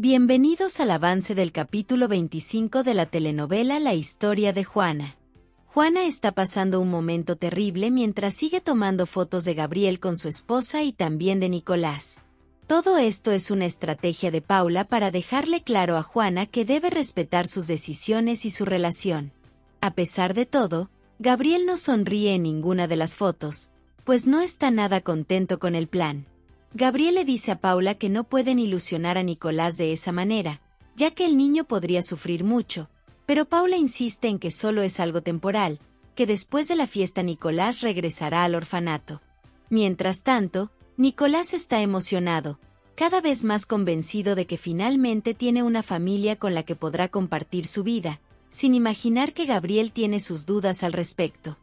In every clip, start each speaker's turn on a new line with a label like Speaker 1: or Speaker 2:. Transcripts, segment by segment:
Speaker 1: Bienvenidos al avance del capítulo 25 de la telenovela La historia de Juana. Juana está pasando un momento terrible mientras sigue tomando fotos de Gabriel con su esposa y también de Nicolás. Todo esto es una estrategia de Paula para dejarle claro a Juana que debe respetar sus decisiones y su relación. A pesar de todo, Gabriel no sonríe en ninguna de las fotos, pues no está nada contento con el plan. Gabriel le dice a Paula que no pueden ilusionar a Nicolás de esa manera, ya que el niño podría sufrir mucho, pero Paula insiste en que solo es algo temporal, que después de la fiesta Nicolás regresará al orfanato. Mientras tanto, Nicolás está emocionado, cada vez más convencido de que finalmente tiene una familia con la que podrá compartir su vida, sin imaginar que Gabriel tiene sus dudas al respecto.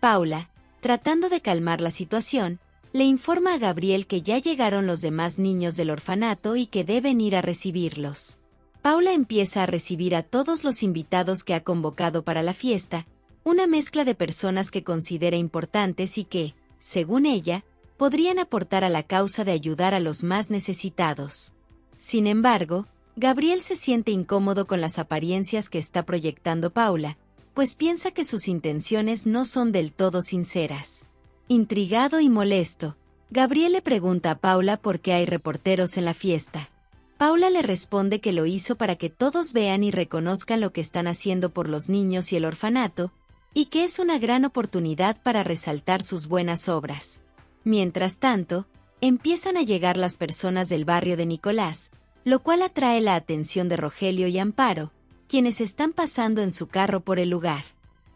Speaker 1: Paula, tratando de calmar la situación, le informa a Gabriel que ya llegaron los demás niños del orfanato y que deben ir a recibirlos. Paula empieza a recibir a todos los invitados que ha convocado para la fiesta, una mezcla de personas que considera importantes y que, según ella, podrían aportar a la causa de ayudar a los más necesitados. Sin embargo, Gabriel se siente incómodo con las apariencias que está proyectando Paula, pues piensa que sus intenciones no son del todo sinceras. Intrigado y molesto, Gabriel le pregunta a Paula por qué hay reporteros en la fiesta. Paula le responde que lo hizo para que todos vean y reconozcan lo que están haciendo por los niños y el orfanato, y que es una gran oportunidad para resaltar sus buenas obras. Mientras tanto, empiezan a llegar las personas del barrio de Nicolás, lo cual atrae la atención de Rogelio y Amparo, quienes están pasando en su carro por el lugar.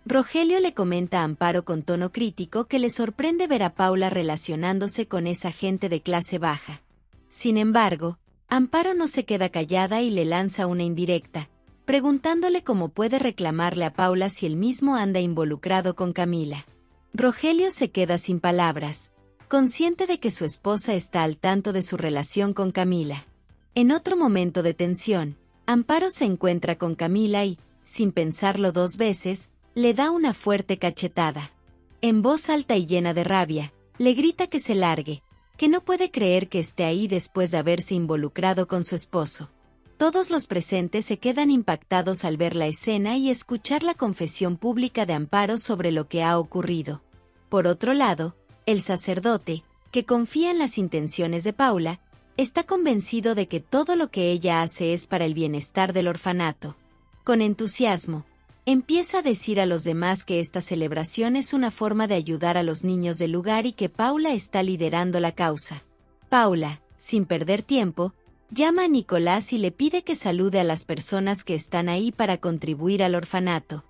Speaker 1: Rogelio le comenta a Amparo con tono crítico que le sorprende ver a Paula relacionándose con esa gente de clase baja. Sin embargo, Amparo no se queda callada y le lanza una indirecta, preguntándole cómo puede reclamarle a Paula si él mismo anda involucrado con Camila. Rogelio se queda sin palabras, consciente de que su esposa está al tanto de su relación con Camila. En otro momento de tensión, Amparo se encuentra con Camila y, sin pensarlo dos veces, le da una fuerte cachetada. En voz alta y llena de rabia, le grita que se largue, que no puede creer que esté ahí después de haberse involucrado con su esposo. Todos los presentes se quedan impactados al ver la escena y escuchar la confesión pública de Amparo sobre lo que ha ocurrido. Por otro lado, el sacerdote, que confía en las intenciones de Paula, está convencido de que todo lo que ella hace es para el bienestar del orfanato. Con entusiasmo, Empieza a decir a los demás que esta celebración es una forma de ayudar a los niños del lugar y que Paula está liderando la causa. Paula, sin perder tiempo, llama a Nicolás y le pide que salude a las personas que están ahí para contribuir al orfanato.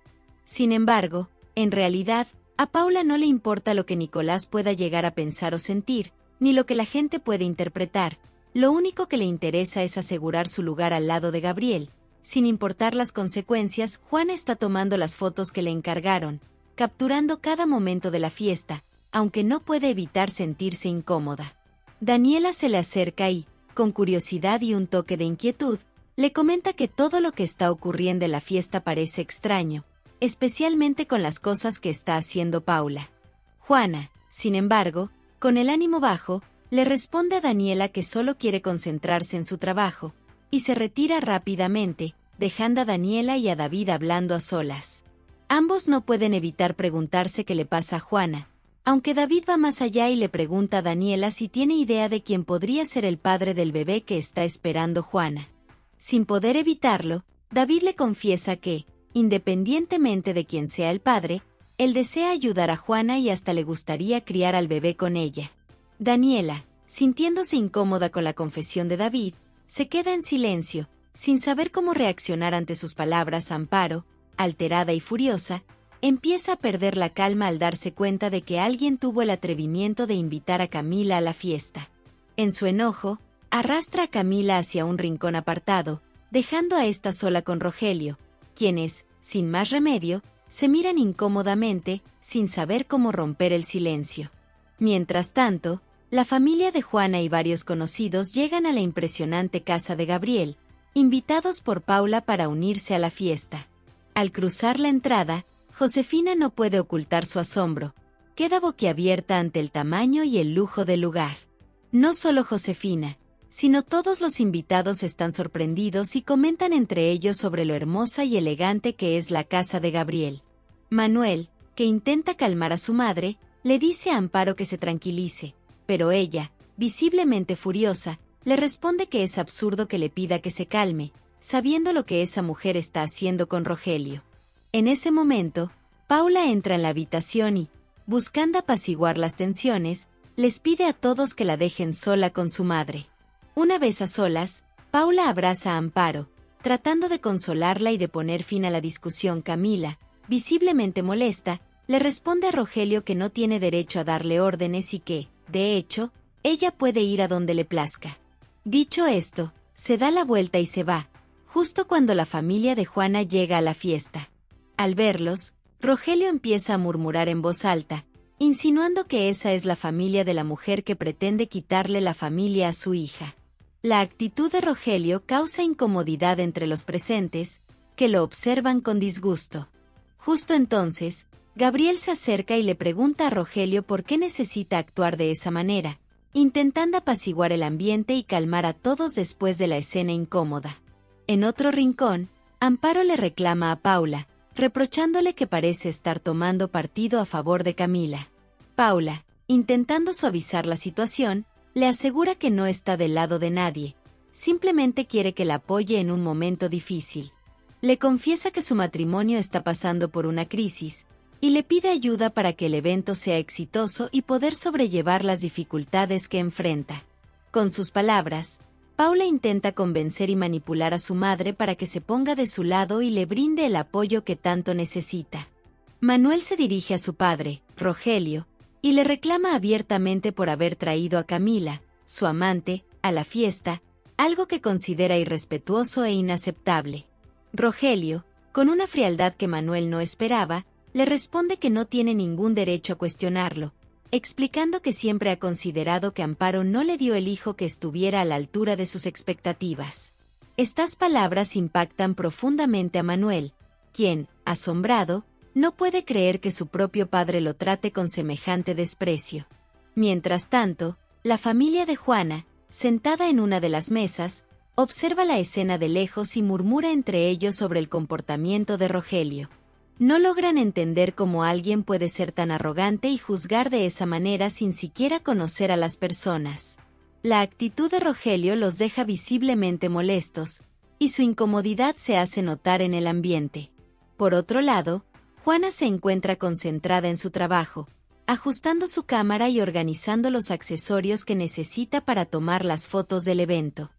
Speaker 1: Sin embargo, en realidad, a Paula no le importa lo que Nicolás pueda llegar a pensar o sentir, ni lo que la gente puede interpretar, lo único que le interesa es asegurar su lugar al lado de Gabriel, sin importar las consecuencias, Juana está tomando las fotos que le encargaron, capturando cada momento de la fiesta, aunque no puede evitar sentirse incómoda. Daniela se le acerca y, con curiosidad y un toque de inquietud, le comenta que todo lo que está ocurriendo en la fiesta parece extraño, especialmente con las cosas que está haciendo Paula. Juana, sin embargo, con el ánimo bajo, le responde a Daniela que solo quiere concentrarse en su trabajo, y se retira rápidamente, dejando a Daniela y a David hablando a solas. Ambos no pueden evitar preguntarse qué le pasa a Juana, aunque David va más allá y le pregunta a Daniela si tiene idea de quién podría ser el padre del bebé que está esperando Juana. Sin poder evitarlo, David le confiesa que, independientemente de quién sea el padre, él desea ayudar a Juana y hasta le gustaría criar al bebé con ella. Daniela, sintiéndose incómoda con la confesión de David, se queda en silencio, sin saber cómo reaccionar ante sus palabras. Amparo, alterada y furiosa, empieza a perder la calma al darse cuenta de que alguien tuvo el atrevimiento de invitar a Camila a la fiesta. En su enojo, arrastra a Camila hacia un rincón apartado, dejando a esta sola con Rogelio, quienes, sin más remedio, se miran incómodamente, sin saber cómo romper el silencio. Mientras tanto, la familia de Juana y varios conocidos llegan a la impresionante casa de Gabriel, invitados por Paula para unirse a la fiesta. Al cruzar la entrada, Josefina no puede ocultar su asombro, queda boquiabierta ante el tamaño y el lujo del lugar. No solo Josefina, sino todos los invitados están sorprendidos y comentan entre ellos sobre lo hermosa y elegante que es la casa de Gabriel. Manuel, que intenta calmar a su madre, le dice a Amparo que se tranquilice, pero ella, visiblemente furiosa, le responde que es absurdo que le pida que se calme, sabiendo lo que esa mujer está haciendo con Rogelio. En ese momento, Paula entra en la habitación y, buscando apaciguar las tensiones, les pide a todos que la dejen sola con su madre. Una vez a solas, Paula abraza a Amparo, tratando de consolarla y de poner fin a la discusión. Camila, visiblemente molesta, le responde a Rogelio que no tiene derecho a darle órdenes y que, de hecho, ella puede ir a donde le plazca. Dicho esto, se da la vuelta y se va, justo cuando la familia de Juana llega a la fiesta. Al verlos, Rogelio empieza a murmurar en voz alta, insinuando que esa es la familia de la mujer que pretende quitarle la familia a su hija. La actitud de Rogelio causa incomodidad entre los presentes, que lo observan con disgusto. Justo entonces, Gabriel se acerca y le pregunta a Rogelio por qué necesita actuar de esa manera, intentando apaciguar el ambiente y calmar a todos después de la escena incómoda. En otro rincón, Amparo le reclama a Paula, reprochándole que parece estar tomando partido a favor de Camila. Paula, intentando suavizar la situación, le asegura que no está del lado de nadie, simplemente quiere que la apoye en un momento difícil. Le confiesa que su matrimonio está pasando por una crisis, y le pide ayuda para que el evento sea exitoso y poder sobrellevar las dificultades que enfrenta. Con sus palabras, Paula intenta convencer y manipular a su madre para que se ponga de su lado y le brinde el apoyo que tanto necesita. Manuel se dirige a su padre, Rogelio, y le reclama abiertamente por haber traído a Camila, su amante, a la fiesta, algo que considera irrespetuoso e inaceptable. Rogelio, con una frialdad que Manuel no esperaba, le responde que no tiene ningún derecho a cuestionarlo, explicando que siempre ha considerado que Amparo no le dio el hijo que estuviera a la altura de sus expectativas. Estas palabras impactan profundamente a Manuel, quien, asombrado, no puede creer que su propio padre lo trate con semejante desprecio. Mientras tanto, la familia de Juana, sentada en una de las mesas, observa la escena de lejos y murmura entre ellos sobre el comportamiento de Rogelio. No logran entender cómo alguien puede ser tan arrogante y juzgar de esa manera sin siquiera conocer a las personas. La actitud de Rogelio los deja visiblemente molestos, y su incomodidad se hace notar en el ambiente. Por otro lado, Juana se encuentra concentrada en su trabajo, ajustando su cámara y organizando los accesorios que necesita para tomar las fotos del evento.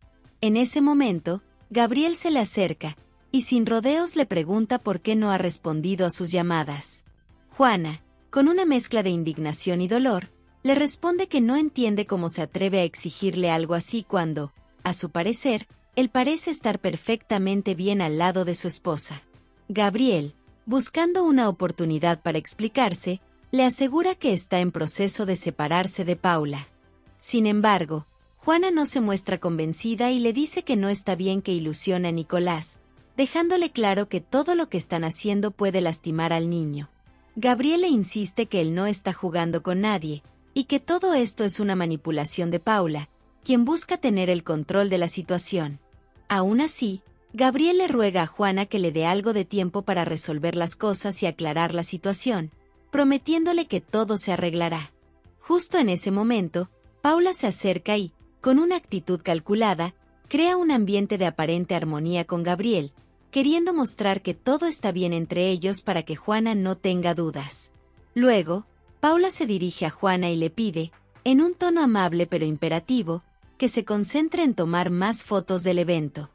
Speaker 1: En ese momento, Gabriel se le acerca, y sin rodeos le pregunta por qué no ha respondido a sus llamadas. Juana, con una mezcla de indignación y dolor, le responde que no entiende cómo se atreve a exigirle algo así cuando, a su parecer, él parece estar perfectamente bien al lado de su esposa. Gabriel, buscando una oportunidad para explicarse, le asegura que está en proceso de separarse de Paula. Sin embargo, Juana no se muestra convencida y le dice que no está bien que ilusione a Nicolás, dejándole claro que todo lo que están haciendo puede lastimar al niño. Gabriel le insiste que él no está jugando con nadie, y que todo esto es una manipulación de Paula, quien busca tener el control de la situación. Aún así, Gabriel le ruega a Juana que le dé algo de tiempo para resolver las cosas y aclarar la situación, prometiéndole que todo se arreglará. Justo en ese momento, Paula se acerca y, con una actitud calculada, crea un ambiente de aparente armonía con Gabriel, queriendo mostrar que todo está bien entre ellos para que Juana no tenga dudas. Luego, Paula se dirige a Juana y le pide, en un tono amable pero imperativo, que se concentre en tomar más fotos del evento.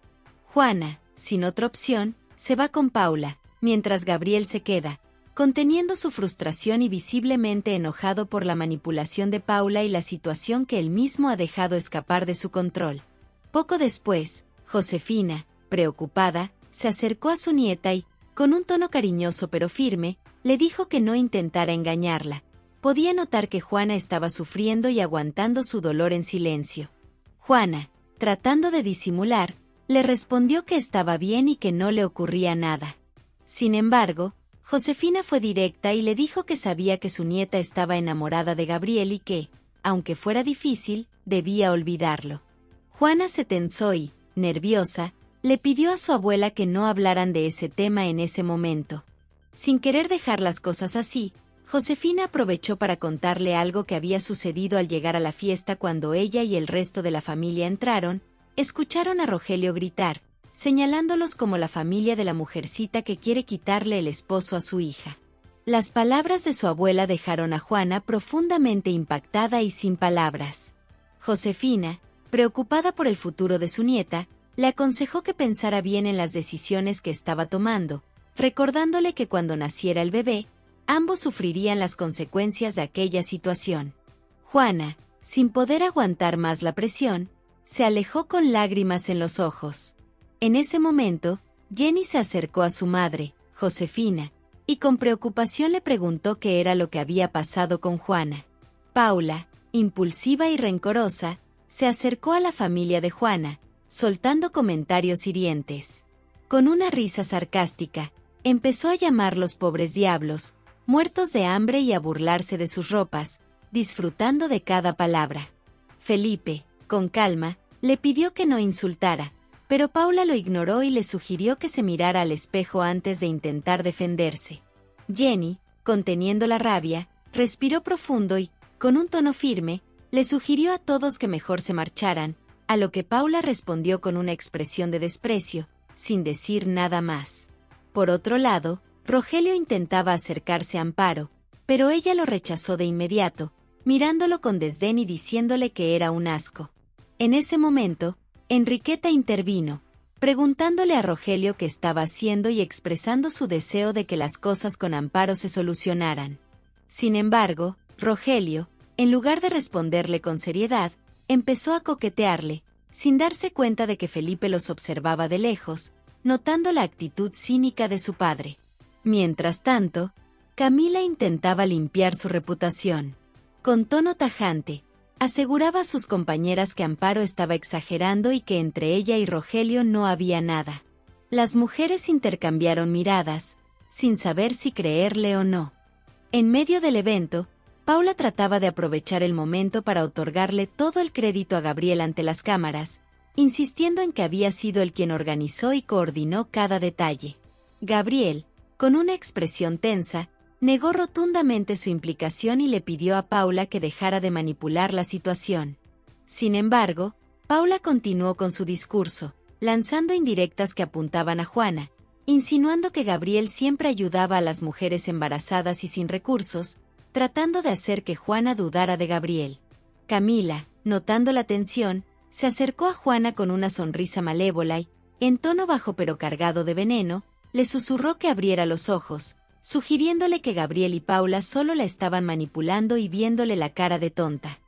Speaker 1: Juana, sin otra opción, se va con Paula, mientras Gabriel se queda, conteniendo su frustración y visiblemente enojado por la manipulación de Paula y la situación que él mismo ha dejado escapar de su control. Poco después, Josefina, preocupada, se acercó a su nieta y, con un tono cariñoso pero firme, le dijo que no intentara engañarla. Podía notar que Juana estaba sufriendo y aguantando su dolor en silencio. Juana, tratando de disimular, le respondió que estaba bien y que no le ocurría nada. Sin embargo, Josefina fue directa y le dijo que sabía que su nieta estaba enamorada de Gabriel y que, aunque fuera difícil, debía olvidarlo. Juana se tensó y, nerviosa, le pidió a su abuela que no hablaran de ese tema en ese momento. Sin querer dejar las cosas así, Josefina aprovechó para contarle algo que había sucedido al llegar a la fiesta cuando ella y el resto de la familia entraron, escucharon a Rogelio gritar, señalándolos como la familia de la mujercita que quiere quitarle el esposo a su hija. Las palabras de su abuela dejaron a Juana profundamente impactada y sin palabras. Josefina, preocupada por el futuro de su nieta, le aconsejó que pensara bien en las decisiones que estaba tomando, recordándole que cuando naciera el bebé, ambos sufrirían las consecuencias de aquella situación. Juana, sin poder aguantar más la presión, se alejó con lágrimas en los ojos. En ese momento, Jenny se acercó a su madre, Josefina, y con preocupación le preguntó qué era lo que había pasado con Juana. Paula, impulsiva y rencorosa, se acercó a la familia de Juana, soltando comentarios hirientes. Con una risa sarcástica, empezó a llamar los pobres diablos, muertos de hambre y a burlarse de sus ropas, disfrutando de cada palabra. Felipe, con calma, le pidió que no insultara, pero Paula lo ignoró y le sugirió que se mirara al espejo antes de intentar defenderse. Jenny, conteniendo la rabia, respiró profundo y, con un tono firme, le sugirió a todos que mejor se marcharan, a lo que Paula respondió con una expresión de desprecio, sin decir nada más. Por otro lado, Rogelio intentaba acercarse a Amparo, pero ella lo rechazó de inmediato, mirándolo con desdén y diciéndole que era un asco. En ese momento, Enriqueta intervino, preguntándole a Rogelio qué estaba haciendo y expresando su deseo de que las cosas con Amparo se solucionaran. Sin embargo, Rogelio, en lugar de responderle con seriedad, empezó a coquetearle, sin darse cuenta de que Felipe los observaba de lejos, notando la actitud cínica de su padre. Mientras tanto, Camila intentaba limpiar su reputación. Con tono tajante, aseguraba a sus compañeras que Amparo estaba exagerando y que entre ella y Rogelio no había nada. Las mujeres intercambiaron miradas, sin saber si creerle o no. En medio del evento, Paula trataba de aprovechar el momento para otorgarle todo el crédito a Gabriel ante las cámaras, insistiendo en que había sido el quien organizó y coordinó cada detalle. Gabriel, con una expresión tensa, negó rotundamente su implicación y le pidió a Paula que dejara de manipular la situación. Sin embargo, Paula continuó con su discurso, lanzando indirectas que apuntaban a Juana, insinuando que Gabriel siempre ayudaba a las mujeres embarazadas y sin recursos, tratando de hacer que Juana dudara de Gabriel. Camila, notando la tensión, se acercó a Juana con una sonrisa malévola y, en tono bajo pero cargado de veneno, le susurró que abriera los ojos, sugiriéndole que Gabriel y Paula solo la estaban manipulando y viéndole la cara de tonta.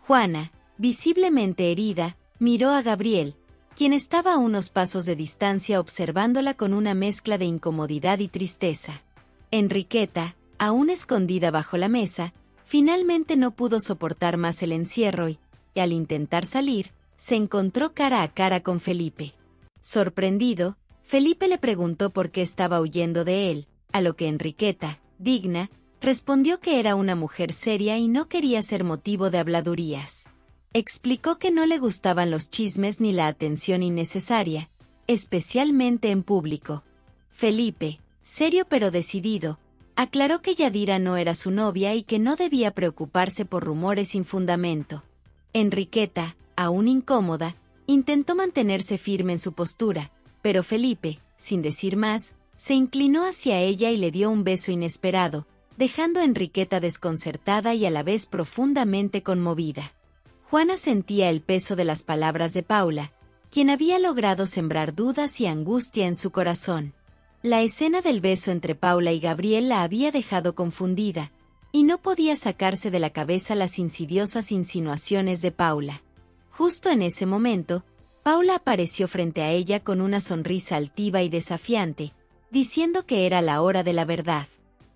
Speaker 1: Juana, visiblemente herida, miró a Gabriel, quien estaba a unos pasos de distancia observándola con una mezcla de incomodidad y tristeza. Enriqueta, aún escondida bajo la mesa, finalmente no pudo soportar más el encierro y, al intentar salir, se encontró cara a cara con Felipe. Sorprendido, Felipe le preguntó por qué estaba huyendo de él, a lo que Enriqueta, digna, respondió que era una mujer seria y no quería ser motivo de habladurías. Explicó que no le gustaban los chismes ni la atención innecesaria, especialmente en público. Felipe, serio pero decidido, aclaró que Yadira no era su novia y que no debía preocuparse por rumores sin fundamento. Enriqueta, aún incómoda, intentó mantenerse firme en su postura, pero Felipe, sin decir más, se inclinó hacia ella y le dio un beso inesperado, dejando a Enriqueta desconcertada y a la vez profundamente conmovida. Juana sentía el peso de las palabras de Paula, quien había logrado sembrar dudas y angustia en su corazón. La escena del beso entre Paula y Gabriel la había dejado confundida, y no podía sacarse de la cabeza las insidiosas insinuaciones de Paula. Justo en ese momento, Paula apareció frente a ella con una sonrisa altiva y desafiante, diciendo que era la hora de la verdad.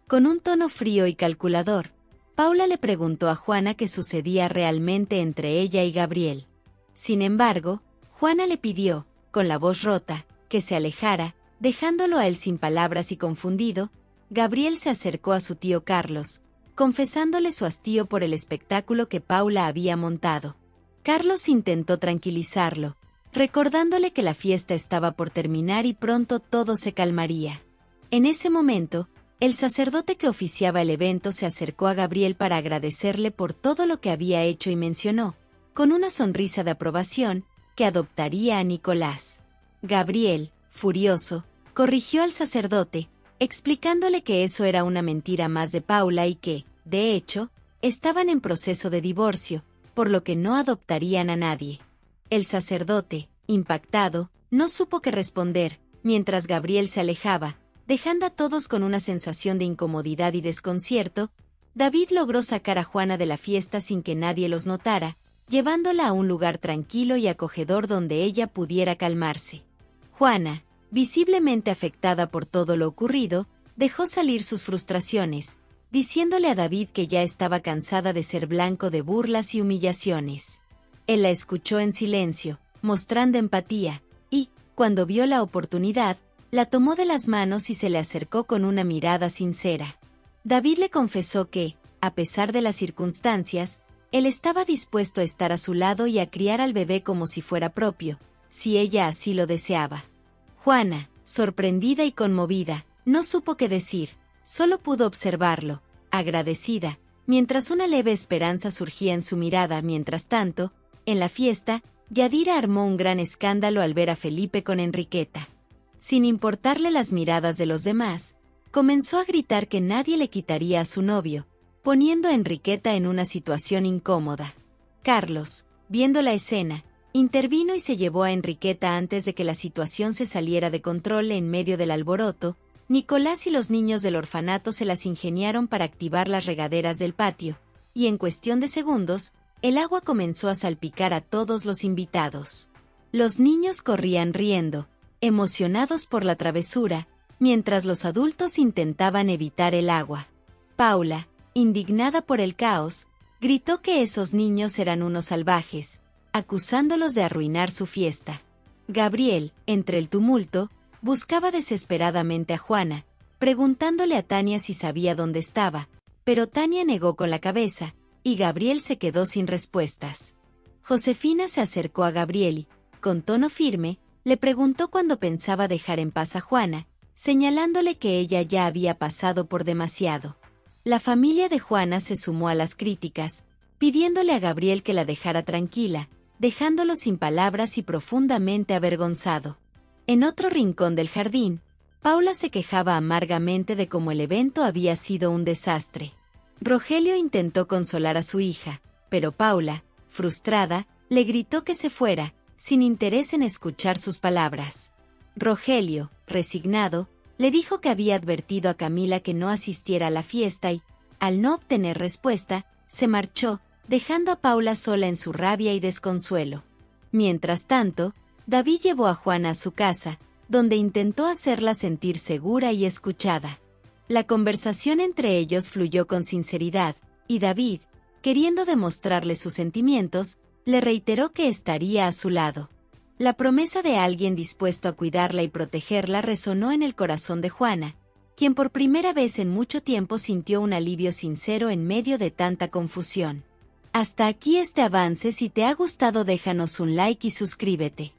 Speaker 1: Con un tono frío y calculador, Paula le preguntó a Juana qué sucedía realmente entre ella y Gabriel. Sin embargo, Juana le pidió, con la voz rota, que se alejara, dejándolo a él sin palabras y confundido, Gabriel se acercó a su tío Carlos, confesándole su hastío por el espectáculo que Paula había montado. Carlos intentó tranquilizarlo, recordándole que la fiesta estaba por terminar y pronto todo se calmaría. En ese momento, el sacerdote que oficiaba el evento se acercó a Gabriel para agradecerle por todo lo que había hecho y mencionó, con una sonrisa de aprobación, que adoptaría a Nicolás. Gabriel, furioso, corrigió al sacerdote, explicándole que eso era una mentira más de Paula y que, de hecho, estaban en proceso de divorcio, por lo que no adoptarían a nadie. El sacerdote, impactado, no supo qué responder, mientras Gabriel se alejaba, dejando a todos con una sensación de incomodidad y desconcierto, David logró sacar a Juana de la fiesta sin que nadie los notara, llevándola a un lugar tranquilo y acogedor donde ella pudiera calmarse. Juana, visiblemente afectada por todo lo ocurrido, dejó salir sus frustraciones, diciéndole a David que ya estaba cansada de ser blanco de burlas y humillaciones. Él la escuchó en silencio, mostrando empatía, y, cuando vio la oportunidad, la tomó de las manos y se le acercó con una mirada sincera. David le confesó que, a pesar de las circunstancias, él estaba dispuesto a estar a su lado y a criar al bebé como si fuera propio, si ella así lo deseaba. Juana, sorprendida y conmovida, no supo qué decir, solo pudo observarlo, agradecida, mientras una leve esperanza surgía en su mirada. Mientras tanto, en la fiesta, Yadira armó un gran escándalo al ver a Felipe con Enriqueta. Sin importarle las miradas de los demás, comenzó a gritar que nadie le quitaría a su novio, poniendo a Enriqueta en una situación incómoda. Carlos, viendo la escena, intervino y se llevó a Enriqueta antes de que la situación se saliera de control en medio del alboroto, Nicolás y los niños del orfanato se las ingeniaron para activar las regaderas del patio, y en cuestión de segundos, el agua comenzó a salpicar a todos los invitados. Los niños corrían riendo, emocionados por la travesura, mientras los adultos intentaban evitar el agua. Paula, indignada por el caos, gritó que esos niños eran unos salvajes, acusándolos de arruinar su fiesta. Gabriel, entre el tumulto, buscaba desesperadamente a Juana, preguntándole a Tania si sabía dónde estaba, pero Tania negó con la cabeza, y Gabriel se quedó sin respuestas. Josefina se acercó a Gabriel y, con tono firme, le preguntó cuándo pensaba dejar en paz a Juana, señalándole que ella ya había pasado por demasiado. La familia de Juana se sumó a las críticas, pidiéndole a Gabriel que la dejara tranquila, dejándolo sin palabras y profundamente avergonzado. En otro rincón del jardín, Paula se quejaba amargamente de cómo el evento había sido un desastre. Rogelio intentó consolar a su hija, pero Paula, frustrada, le gritó que se fuera, sin interés en escuchar sus palabras. Rogelio, resignado, le dijo que había advertido a Camila que no asistiera a la fiesta y, al no obtener respuesta, se marchó, dejando a Paula sola en su rabia y desconsuelo. Mientras tanto, David llevó a Juana a su casa, donde intentó hacerla sentir segura y escuchada. La conversación entre ellos fluyó con sinceridad, y David, queriendo demostrarle sus sentimientos, le reiteró que estaría a su lado. La promesa de alguien dispuesto a cuidarla y protegerla resonó en el corazón de Juana, quien por primera vez en mucho tiempo sintió un alivio sincero en medio de tanta confusión. Hasta aquí este avance, si te ha gustado déjanos un like y suscríbete.